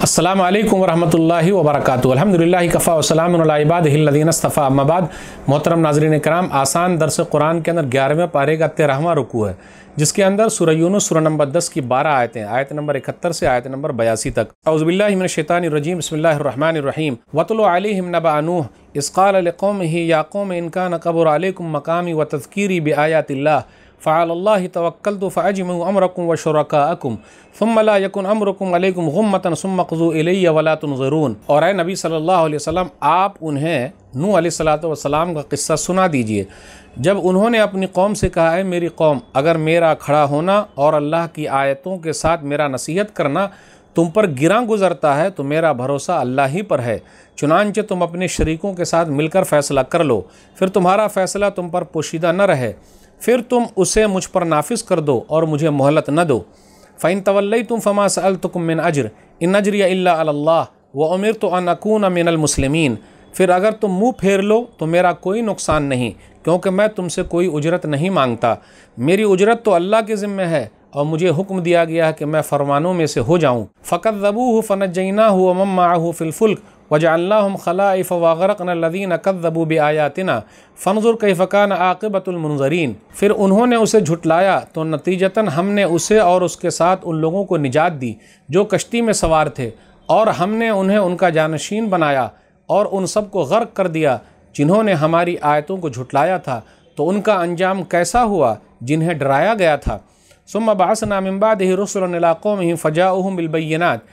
अस्सलाम वालेकुम वरहमतुल्लाहि वबरकातुहू अल्हम्दुलिल्लाहि कफ़ा वसलाम इबादीन अस्तफ़ा अम्माबाद मोहतरम नाजरीन कराम आसान दरस कुरान के अंदर ग्यारहवें पारे का तेरहवां रुकू है जिसके अंदर सूरह यूनुस सूरह नंबर दस की बारह आयतें आयत नंबर इकहत्तर से आयत नंबर बयासी तक अउज़बिल्लिमिनशैतानिर्रजीम बसमिल्लाहिर्रहमानिर्रहीम वतलो अलैहिम नबा अनूह इसक़ाल क़ौमिही या क़ौम इनकान कबुर अलैकुम मकामी व तज़कीरी बिआयातिल्लाह फ़ाल्ला तवक्ल तो फ़ाजम अमरकुम व शुरकाकुम फ़ुम्मला यकुन अमरकुम अलैकुम गुम्मतन सुम्मक़ज़ू इलैया वला तुनज़रून और ए नबी सल्लल्लाहु अलैहि वसल्लम आप उन्हें नू अलैहिस्सलाम का किस्सा सुना दीजिए जब उन्होंने अपनी कौम से कहा है मेरी कौम अगर मेरा खड़ा होना और अल्लाह की आयतों के साथ मेरा नसीहत करना तुम पर गिरा गुजरता है तो मेरा भरोसा अल्लाह ही पर है चुनानचे तुम अपने शरीकों के साथ मिलकर फ़ैसला कर लो फिर तुम्हारा फ़ैसला तुम पर पोशीदा न रहे फिर तुम उसे मुझ पर नाफिज कर दो और मुझे मोहलत न दो। फ़ैन तवल्लई तुम फ़मा सल अजर। इन अजरिया अल्लाह व उमिर तो अनकून मिनलमसलमिन फिर अगर तुम मुँह फेर लो तो मेरा कोई नुकसान नहीं, क्योंकि मैं तुमसे कोई उजरत नहीं माँगता। मेरी उजरत तो अल्लाह के ज़िम्मे है, और मुझे हुक्म दिया गया है कि मैं फरमानों में से हो जाऊँ। फ़कत ज़बू हो फ़नजैना हो मम्मा फ़िलफ़ुल्क वजाल्लाम खलाइफ़ वागरकन लदीन कदबू बयातना फ़नजुर कैफ़कान आक़बतुलमनजरीन फिर उन्होंने उसे झुटलाया तो नतीजतन हमने उसे और उसके साथ उन लोगों को निजात दी, जो कश्ती में सवार थे, और हमने उन्हें उनका जानशीन बनाया और उन सबको गर्क कर दिया, जिन्होंने हमारी आयतों को झुटलाया था। तो उनका अंजाम कैसा हुआ? जिन्हें डराया गया था। सुम बासना मिम्बाद ही रसुलक़ों में ही फ़जाहम बिलबैनात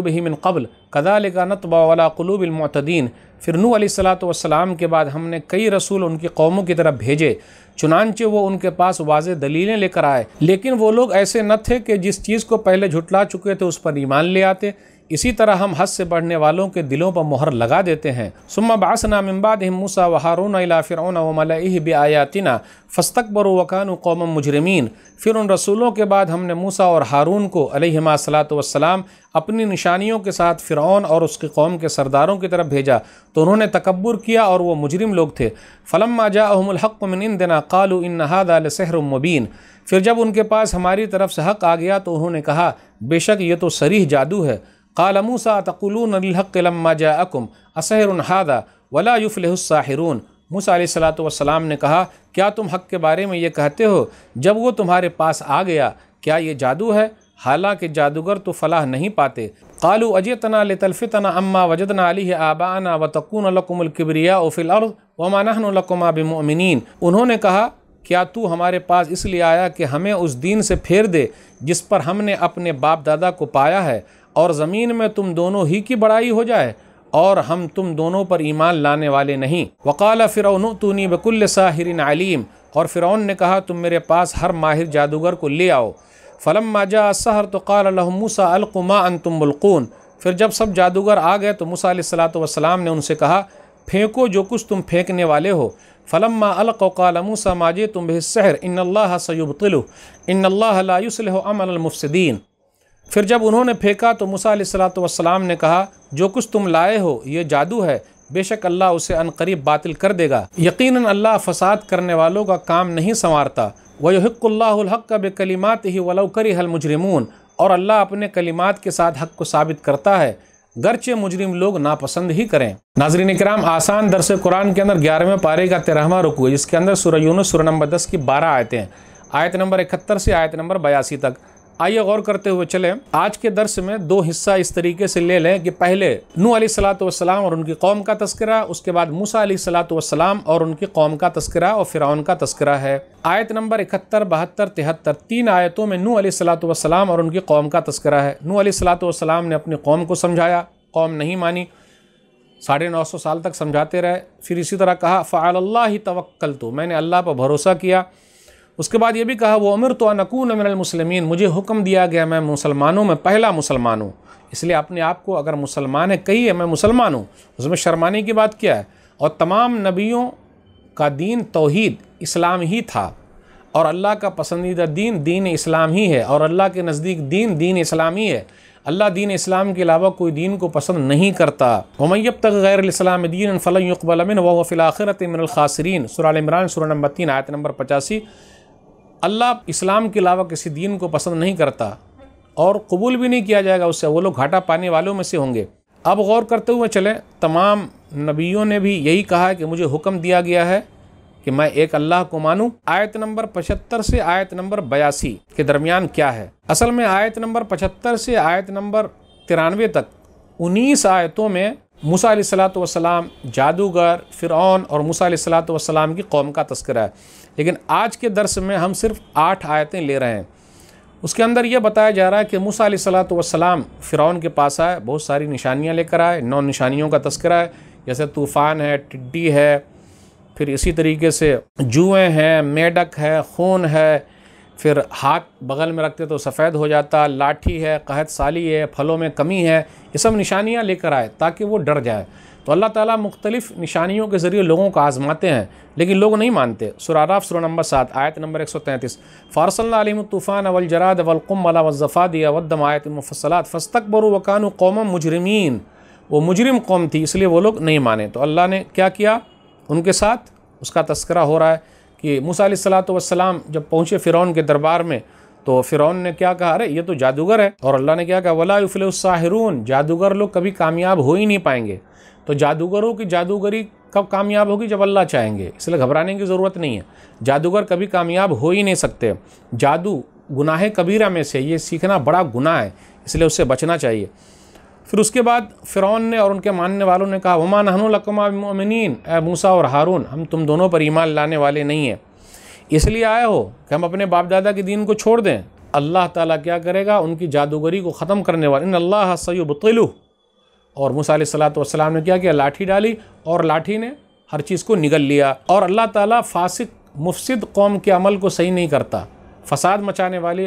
बहमिन कबल कदाल का नतबा वाला क़लूबिलमतदीन फिर नू सलाम के बाद हमने कई रसूल उनकी कौमों की तरफ़ भेजे चुनानचे वो उनके पास वाज दलीलें लेकर आए लेकिन वो लोग ऐसे न थे कि जिस चीज़ को पहले झुटला चुके थे उस पर ईमान ले आते इसी तरह हम हद से बढ़ने वालों के दिलों पर मोहर लगा देते हैं। सुम्मा बासना मिम्बाद मूसा व हारून फ़िरौन व मलह बयातिना फ़स्तकबर वकान कौम मुजरमीन। फिर उन रसूलों के बाद हमने मूसा और हारून को वसलाम अपनी निशानियों के साथ फ़िरौन और उसकी कौम के सरदारों की तरफ़ भेजा। तो उन्होंने तकबर किया और वो मुजरिम लोग थे। फ़लम जाहमलहक़ मिन दिना कालू इन नहादा सहर मुबीन। फिर जब उनके पास हमारी तरफ़ से हक़ आ गया तो उन्होंने कहा, बेशक ये तो सरीह जादू है। काल मूसा तकुलून लम्मा जाकुम असहर हादा वला युफ़लसाहिरून मूसा सलाम ने कहा क्या तुम हक़ के बारे में ये कहते हो जब वो तुम्हारे पास आ गया क्या ये जादू है हालाँकि जादूगर तो फलाह नहीं पाते कालू अजतना लतलफ़तना अम्मा वजदना अली आबाना व तकून लकुमलकबरिया फ़िल वमानहन लकुमा बिमिन उन्होंने कहा क्या तू हमारे पास इसलिए आया कि हमें उस दीन से फेर दे जिस पर हमने अपने बाप दादा को पाया है और ज़मीन में तुम दोनों ही की बड़ाई हो जाए, और हम तुम दोनों पर ईमान लाने वाले नहीं। वकाल फ़िरौन तूनी बकुल्ल साहिरिन आलीम और फ़िरौन ने कहा, तुम मेरे पास हर माहिर जादूगर को ले आओ। फ़लम माजा सहर तो काल मूसा अलकुमा अन तुम मुल्कून। फिर जब सब जादूगर आ गए तो मूसा सलाम ने उनसे कहा, फेंको जो कुछ तुम फेंकने वाले हो। फ़लम्मा अलक़ाल मूसा माजे तुम बेसहर इन सयुबतिल इन लायुसल अमल मुफसदीन। फिर जब उन्होंने फेंका तो मूसा ने कहा, जो कुछ तुम लाए हो, ये जादू है। बेशक अल्लाह उसे अनकरीब बातिल कर देगा। यकीनन अल्लाह फसाद करने वालों का काम नहीं संवारता। वहक़ल्लाहक बेकलिमात ही वलौकरी हल मुजरमून। और अल्लाह अपने कलिमात के साथ हक़ को साबित करता है। गरचे मुजरिम लोग नापसंद ही करें। नाजरीन कराम आसान दरस कुरान के अंदर ग्यारहवें पारे का तेरहवा रुकू है, जिसके अंदर सुर यूनुस सुर नंबर दस की बारह आयतें आयत नंबर इकहत्तर से आयत नंबर बयासी तक। आइए गौर करते हुए चले। आज के दर्स में दो हिस्सा इस तरीके से ले लें कि पहले नू सलाम और उनकी कौम का तस्करा, उसके बाद मूसा सलाम और उनकी कौम का तस्करा और फ़िरौन का तस्करा है। आयत नंबर इकहत्तर, बहत्तर, तिहत्तर, तीन आयतों में नू सलाम और उनकी कौम का तस्करा है। नू सलाम ने अपनी कौम को समझाया, कौम नहीं मानी। साढ़े नौ सौ साल तक समझाते रहे। फिर इसी तरह कहा फ़ाल्ला ही तवक्ल तो मैंने अल्लाह पर भरोसा किया। उसके बाद ये भी कहा, वो अमिर तो अनकून मिनलमसलमिन मुझे हुक्म दिया गया, मैं मुसलमानों में पहला मुसलमान हूँ। इसलिए अपने आप को अगर मुसलमान है कही है, मैं मुसलमान हूँ। उसमें शर्माने की बात क्या है? और तमाम नबियों का दीन तोहद, इस्लाम ही था। और अल्लाह का पसंदीदा दीन दीन इस्लाम ही है। और अल्लाह के नज़दीक दीन दीन इस्लाम ही है। अल्लाह दीन इस्लाम के अलावा कोई दीन को पसंद नहीं करता। हमैब तक गैर इस्लाम दीन फ़लकबलमिन व फ़िलाखरत मिनखासरीन सुराल इमरान सुर नंबर तीन, आयत नंबर पचासी। अल्लाह इस्लाम के अलावा किसी दीन को पसंद नहीं करता और कबूल भी नहीं किया जाएगा उससे, वो लोग घाटा पाने वालों में से होंगे। अब गौर करते हुए चलें, तमाम नबियों ने भी यही कहा कि मुझे हुक्म दिया गया है कि मैं एक अल्लाह को मानूं। आयत नंबर पचहत्तर से आयत नंबर बयासी के दरमियान क्या है? असल में आयत नंबर पचहत्तर से आयत नंबर तिरानवे तक उन्नीस आयतों में मूसा वसलाम जादूगर, फ़िरौन और मूसा वसलाम की कौम का तस्करा है। लेकिन आज के दर्स में हम सिर्फ़ आठ आयतें ले रहे हैं। उसके अंदर यह बताया जा रहा है कि मूसा वसलाम फ़िरौन के पास आए, बहुत सारी निशानियाँ लेकर आए, नौ निशानियों का तस्करा है, जैसे तूफ़ान है, टिड्डी है, फिर इसी तरीके से जुएँ हैं, मेढक है, खून है फिर हाथ बगल में रखते तो सफ़ेद हो जाता, लाठी है, कहत साली है, फलों में कमी है, ये सब निशानियाँ लेकर आए ताकि वो डर जाए। तो अल्लाह ताला मुख्तलिफ़ निशानियों के ज़रिए लोगों को आज़माते हैं, लेकिन लोग नहीं मानते। सुराराफ सुर नंबर सात, आयत नंबर एक सौ तैंतीस। फ़ारसल्लातूफ़ान अवलजराद वलकुम वला वज़फ़ादी वद्दम आयत मुफसलात फ़स्तकबर वकान कौम मुजरमीन। वो मुजरम कौम थी, इसलिए वो लोग नहीं माने। तो अल्लाह ने क्या किया? उनके साथ उसका तस्करा हो रहा है। कि मूसा वसलाम जब पहुँचे फ़िरौन के दरबार में तो फ़िरौन ने क्या कहा, अरे, ये तो जादूगर है। और अल्लाह ने क्या कहा, वला साहिरून, जादूगर लोग कभी कामयाब हो ही नहीं पाएँगे। तो जादूगरों की जादूगरी कब कामयाब होगी, जब अल्लाह चाहेंगे। इसलिए घबराने की ज़रूरत नहीं है। जादूगर कभी कामयाब हो ही नहीं सकते। जादू गुनाह कबीरा में से, ये सीखना बड़ा गुनाह है, इसलिए उससे बचना चाहिए। फिर उसके बाद फ़िरौन ने और उनके मानने वालों ने कहा हुमा नहनुलकमिन ए मूसा और हारून, हम तुम दोनों पर ईमान लाने वाले नहीं हैं। इसलिए आए हो कि हम अपने बाप दादा के दीन को छोड़ दें। अल्लाह ताला क्या करेगा? उनकी जादूगरी को ख़त्म करने वाले। इन अल्लाह सयुबतलू। और मूसा सलाम ने क्या किया? लाठी डाली और लाठी ने हर चीज़ को निगल लिया। और अल्लाह ताला फासिक, मुफसिद कौम के अमल को सही नहीं करता। फसाद मचाने वाले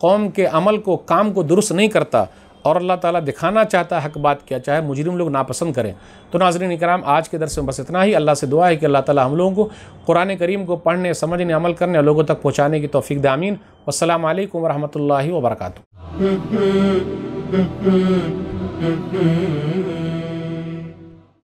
कौम के अमल को, काम को दुरुस्त नहीं करता। और अल्लाह ताला दिखाना चाहता है हक बात क्या चाहे मुजरिम लोग नापसंद करें। तो नाजरन कराम आज के दरस में बस इतना ही। अल्लाह से दुआ है कि अल्लाह ताला हम लोगों को कुरान करीम को पढ़ने, समझने, अमल करने और लोगों तक पहुँचाने की तोफ़ी दामीन अल्लाम वरहमल वर्का